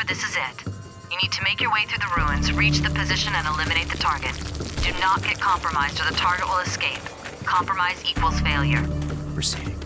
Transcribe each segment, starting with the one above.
4, this is it. You need to make your way through the ruins, reach the position, and eliminate the target. Do not get compromised or the target will escape. Compromise equals failure. Proceeding.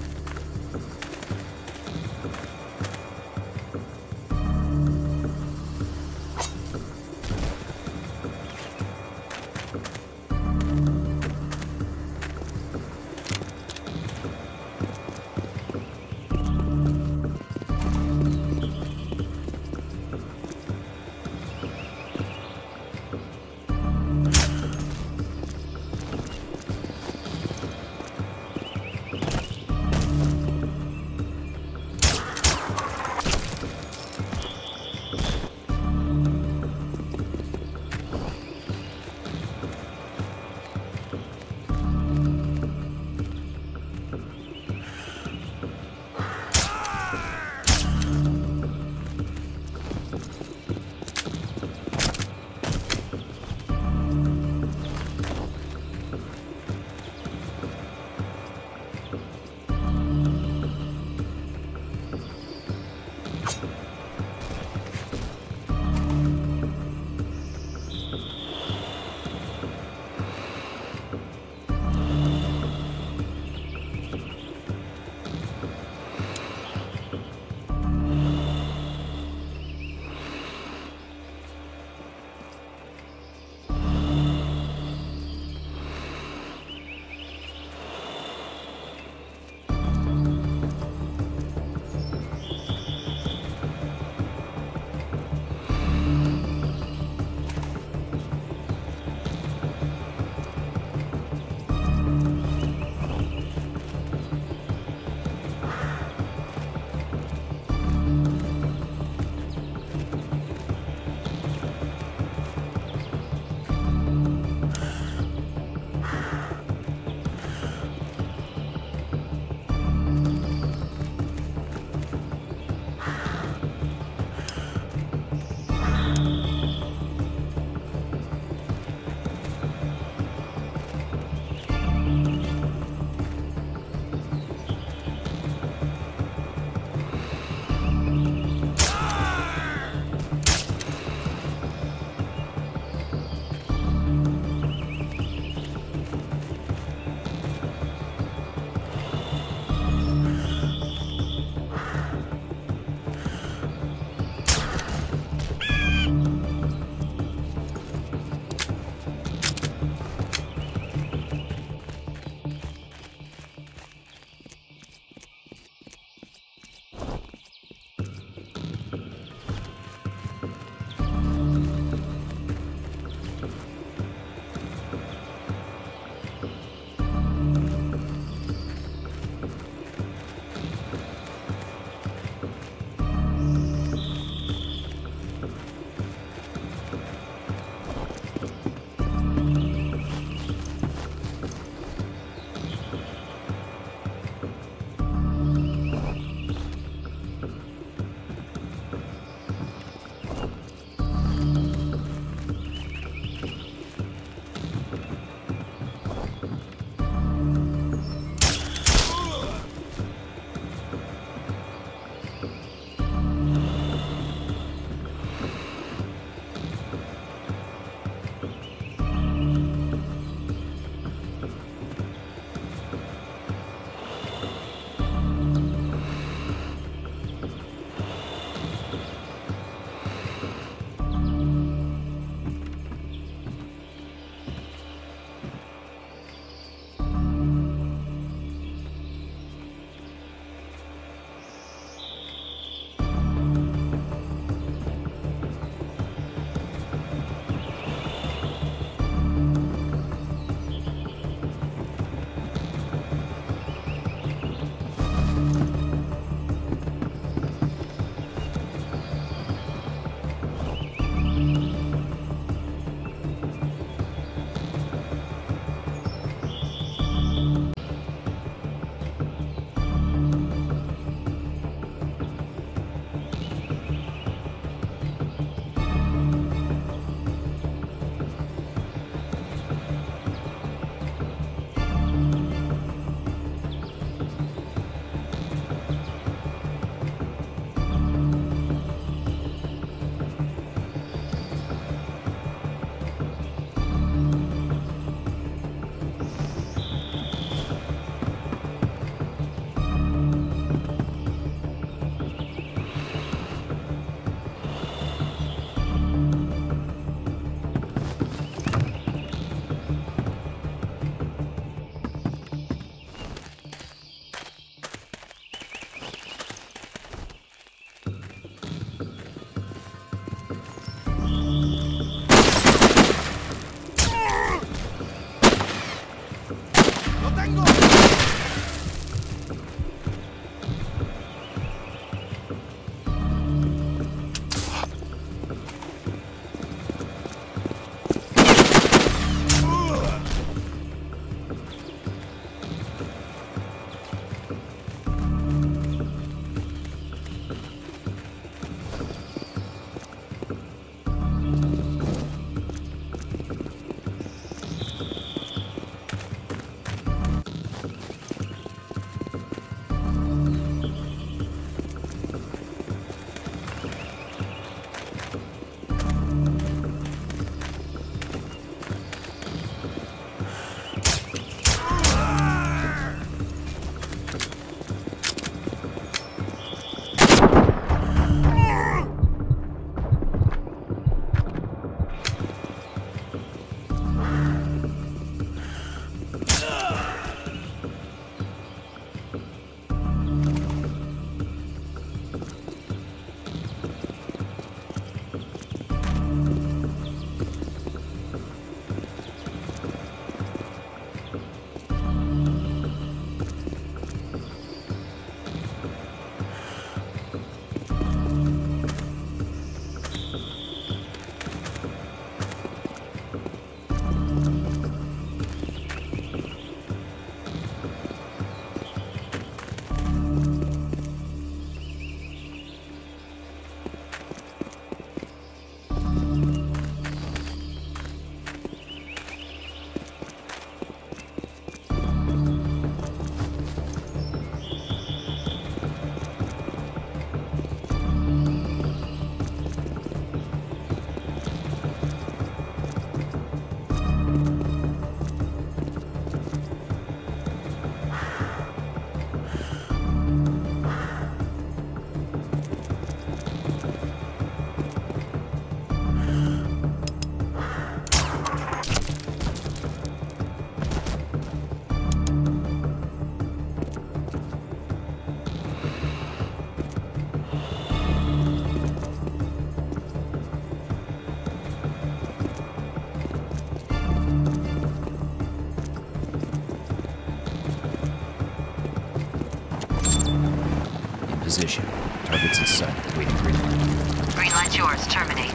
position. Target's in sight. Waiting green light. Green light's yours. Terminate.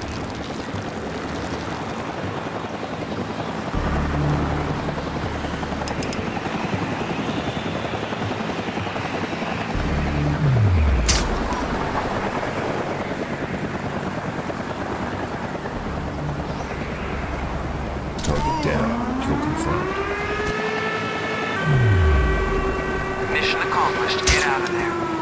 Target down. Kill confirmed. Mission accomplished. Get out of there.